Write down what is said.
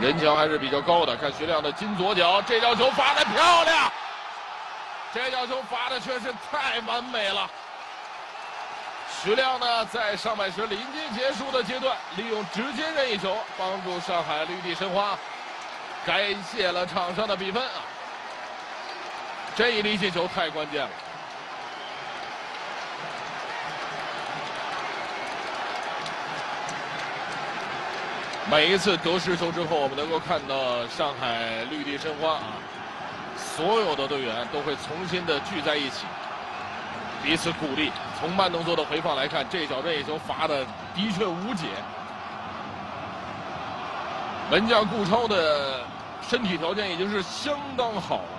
人墙还是比较高的，看徐亮的金左脚，这脚球发的漂亮，这脚球发的确实太完美了。徐亮呢，在上半时临近结束的阶段，利用直接任意球帮助上海绿地申花改写了场上的比分啊！这一粒进球太关键了。每一次得失球之后，我们能够看到上海绿地申花啊，所有的队员都会重新的聚在一起，彼此鼓励。从慢动作的回放来看，这脚任意球罚的的确无解。门将顾超的身体条件已经是相当好了。